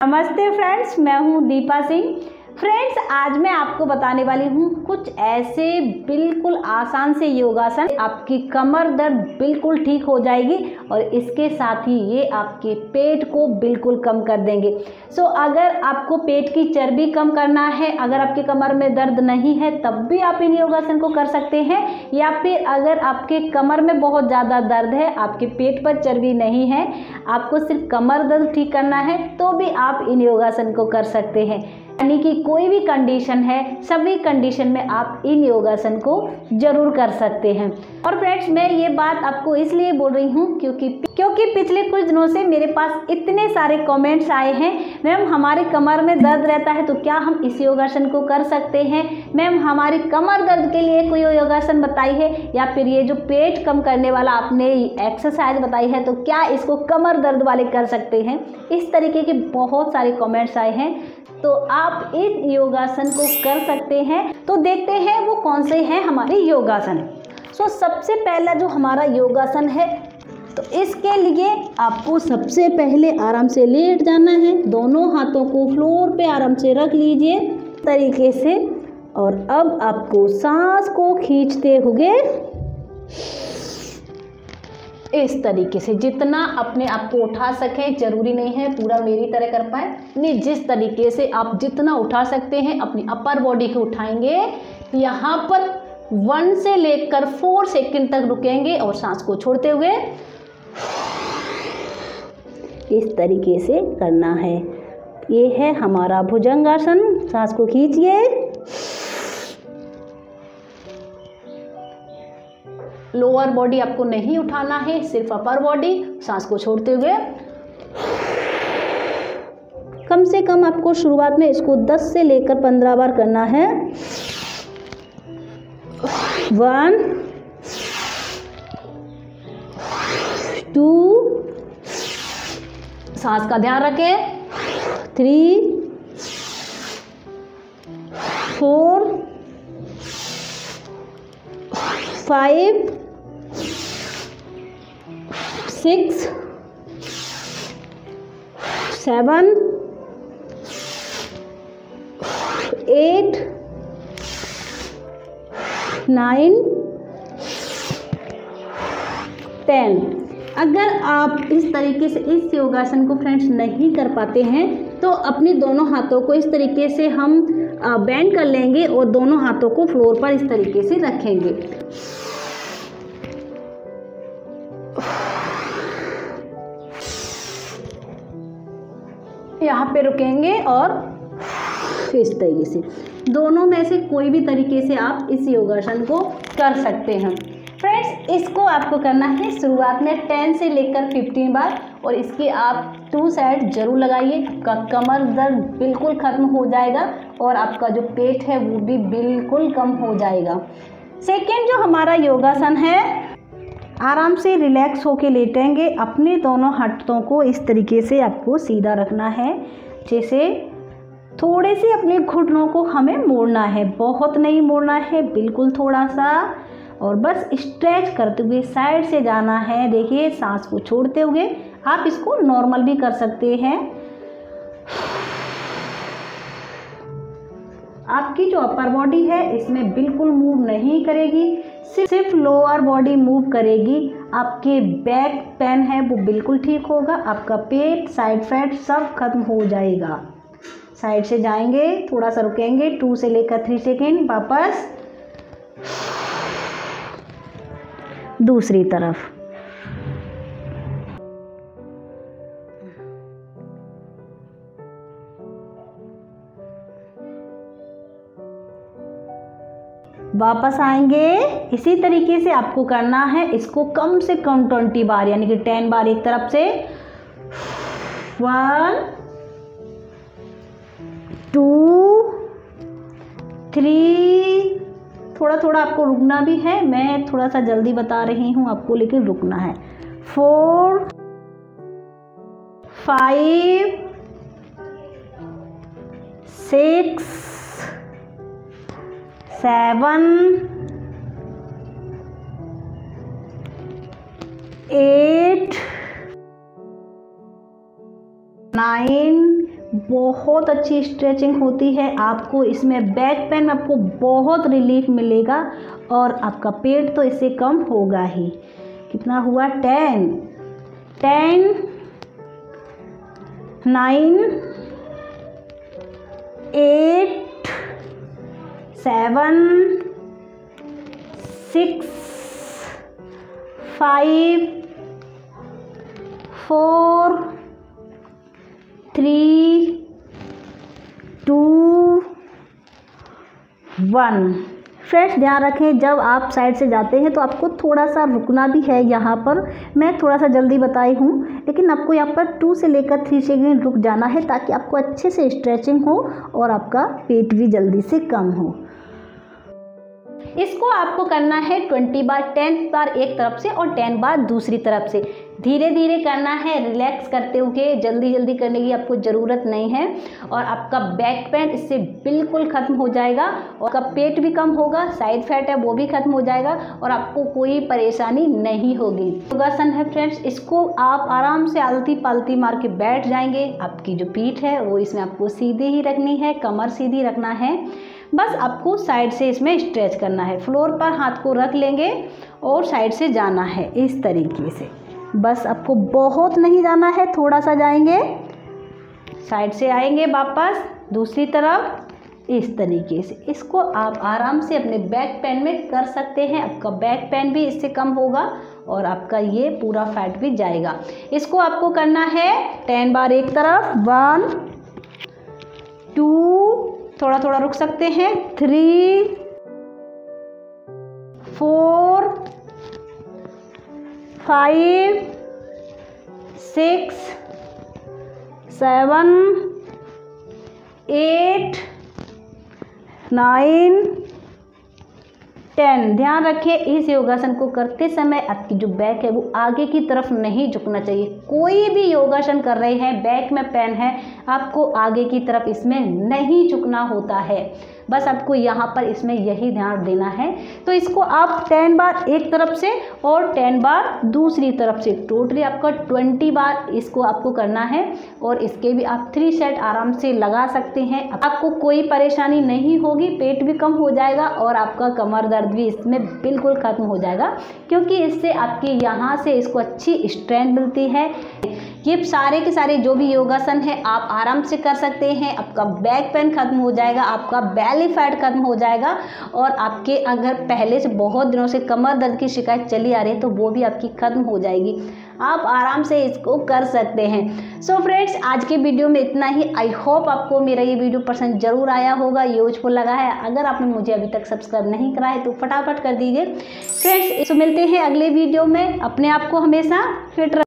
नमस्ते फ्रेंड्स मैं हूँ दीपा सिंह। फ्रेंड्स आज मैं आपको बताने वाली हूँ कुछ ऐसे बिल्कुल आसान से योगासन। आपकी कमर दर्द बिल्कुल ठीक हो जाएगी और इसके साथ ही ये आपके पेट को बिल्कुल कम कर देंगे। सो अगर आपको पेट की चर्बी कम करना है, अगर आपके कमर में दर्द नहीं है, तब भी आप इन योगासन को कर सकते हैं। या फिर अगर आपके कमर में बहुत ज़्यादा दर्द है, आपके पेट पर चर्बी नहीं है, आपको सिर्फ़ कमर दर्द ठीक करना है तो भी आप इन योगासन को कर सकते हैं। यानी कि कोई भी कंडीशन है, सभी कंडीशन में आप इन योगासन को ज़रूर कर सकते हैं। और फ्रेंड्स मैं ये बात आपको इसलिए बोल रही हूँ क्योंकि क्योंकि पिछले कुछ दिनों से मेरे पास इतने सारे कमेंट्स आए हैं। मैम, हमारे कमर में दर्द रहता है तो क्या हम इस योगासन को कर सकते हैं? मैम, हमारी कमर दर्द के लिए कोई योगासन बताई है? या फिर ये जो पेट कम करने वाला आपने एक्सरसाइज बताई है तो क्या इसको कमर दर्द वाले कर सकते हैं? इस तरीके के बहुत सारे कमेंट्स आए हैं। तो आप इस योगासन को कर सकते हैं। तो देखते हैं वो कौन से हैं हमारे योगासन। सो सबसे पहला जो हमारा योगासन है तो इसके लिए आपको सबसे पहले आराम से लेट जाना है। दोनों हाथों को फ्लोर पे आराम से रख लीजिए तरीके से। और अब आपको सांस को खींचते हुए इस तरीके से जितना अपने आप को उठा सकें, ज़रूरी नहीं है पूरा मेरी तरह कर पाए। नहीं, जिस तरीके से आप जितना उठा सकते हैं, अपनी अपर बॉडी को उठाएँगे, यहाँ पर वन से लेकर फोर सेकंड तक रुकेंगे और सांस को छोड़ते हुए इस तरीके से करना है। ये है हमारा भुजंगासन। सांस को खींचिए। लोअर बॉडी आपको नहीं उठाना है, सिर्फ़ अपर बॉडी सांस को छोड़ते हुए। कम से कम आपको शुरुआत में इसको 10 से लेकर 15 बार करना है। वन टू सांस का ध्यान रखें। Three four five six, seven, eight, nine, ten. अगर आप इस तरीके से इस योगासन को फ्रेंड्स नहीं कर पाते हैं तो अपने दोनों हाथों को इस तरीके से हम बैंड कर लेंगे और दोनों हाथों को फ्लोर पर इस तरीके से रखेंगे। यहाँ पे रुकेंगे और इस तरीके से। दोनों में से कोई भी तरीके से आप इस योगासन को कर सकते हैं। फ्रेंड्स, इसको आपको करना है शुरुआत में टेन से लेकर फिफ्टीन बार और इसकी आप टू साइड ज़रूर लगाइए। आपका कमर दर्द बिल्कुल ख़त्म हो जाएगा और आपका जो पेट है वो भी बिल्कुल कम हो जाएगा। सेकेंड जो हमारा योगासन है आराम से रिलैक्स होके लेटेंगे, अपने दोनों हाथों को इस तरीके से आपको सीधा रखना है। जैसे थोड़े से अपने घुटनों को हमें मोड़ना है, बहुत नहीं मोड़ना है, बिल्कुल थोड़ा सा। और बस स्ट्रेच करते हुए साइड से जाना है, देखिए, सांस को छोड़ते हुए आप इसको नॉर्मल भी कर सकते हैं। आपकी जो अपर बॉडी है, इसमें बिल्कुल मूव नहीं करेगी। सिर्फ़ लोअर बॉडी मूव करेगी। आपके बैक पेन है, वो बिल्कुल ठीक होगा। आपका पेट साइड फैट सब खत्म हो जाएगा। साइड से जाएँगे, थोड़ा सा रुकेंगे टू से लेकर थ्री सेकेंड वापस दूसरी तरफ़। वापस आएँगे। इसी तरीके से आपको करना है। इसको कम से कम ट्वेंटी बार, यानी कि टेन बार एक तरफ़ से। One, two, three. थोड़ा थोड़ा आपको रुकना भी है। मैं थोड़ा सा जल्दी बता रही हूँ, आपको लेकिन रुकना है। Four, five, six seven, eight, nine. बहुत अच्छी स्ट्रेचिंग होती है आपको। इसमें बैक पेन में आपको बहुत रिलीफ मिलेगा और आपका पेट तो इससे कम होगा ही। कितना हुआ? Ten. Ten, nine, eight seven, six, five, four, three, two, one. Friends, ध्यान रखें, जब आप साइड से जाते हैं तो आपको थोड़ा सा रुकना भी है यहाँ पर। मैं थोड़ा सा जल्दी बताई हूँ, लेकिन आपको यहाँ पर टू से लेकर थ्री सेकेंड रुक जाना है, ताकि आपको अच्छे से स्ट्रेचिंग हो और आपका पेट भी जल्दी से कम हो। इसको आपको करना है ट्वेंटी बार टेन बार एक तरफ़ से और टेन बार दूसरी तरफ़ से। धीरे धीरे करना है रिलैक्स करते हुए जल्दी जल्दी करने की आपको ज़रूरत नहीं है और आपका बैक पेन इससे बिल्कुल ख़त्म हो जाएगा और आपका पेट भी कम होगा साइड फैट है वो भी ख़त्म हो जाएगा और आपको कोई परेशानी नहीं होगी। योगासन है फ्रेंड्स इसको आप आराम से आलती पालती मार के बैठ जाएँगे। आपकी जो पीठ है, वो इसमें आपको सीधी ही रखनी है, कमर सीधी रखना है। बस आपको साइड से इसमें स्ट्रेच करना है। फ्लोर पर हाथ को रख लेंगे और साइड से जाना है इस तरीके से। बस आपको बहुत नहीं जाना है, थोड़ा सा जाएँगे, साइड से आएँगे वापस, दूसरी तरफ़, इस तरीके से। इसको आप आराम से अपने बैक पेन में कर सकते हैं। आपका बैक पेन भी इससे कम होगा और आपका ये पूरा फैट भी जाएगा। इसको आपको करना है टेन बार एक तरफ़। वन, टू थोड़ा थोड़ा रुक सकते हैं। Three four five six seven eight nine ten ध्यान रखिए, इस योगासन को करते समय आपकी जो बैक है, वो आगे की तरफ़ नहीं झुकना चाहिए। कोई भी योगासन कर रहे हैं बैक में पेन है, आपको आगे की तरफ़ इसमें नहीं झुकना होता है। बस आपको यहाँ पर इसमें यही ध्यान देना है। तो इसको आप टेन बार एक तरफ़ से और टेन बार दूसरी तरफ़ से टोटली आपका ट्वेंटी बार इसको आपको करना है और इसके भी आप थ्री सेट आराम से लगा सकते हैं। आपको कोई परेशानी नहीं होगी, पेट भी कम हो जाएगा और आपका कमर दर्द भी इसमें बिल्कुल ख़त्म हो जाएगा, क्योंकि इससे आपके यहाँ से इसको अच्छी स्ट्रेंथ मिलती है। ये सारे के सारे जो भी योगासन है, आप आराम से कर सकते हैं। आपका बैक पेन खत्म हो जाएगा, आपका बैली फैट खत्म हो जाएगा और आपके अगर पहले से बहुत दिनों से कमर दर्द की शिकायत चली आ रही है तो वो भी आपकी खत्म हो जाएगी। आप आराम से इसको कर सकते हैं। सो so फ्रेंड्स आज के वीडियो में इतना ही। आई होप आपको मेरा ये वीडियो पसंद ज़रूर आया होगा यूजफुल लगा है। अगर आपने मुझे अभी तक सब्सक्राइब नहीं करा है तो फटाफट कर दीजिए। फ्रेंड्स मिलते हैं अगले वीडियो में। अपने आप को हमेशा फिट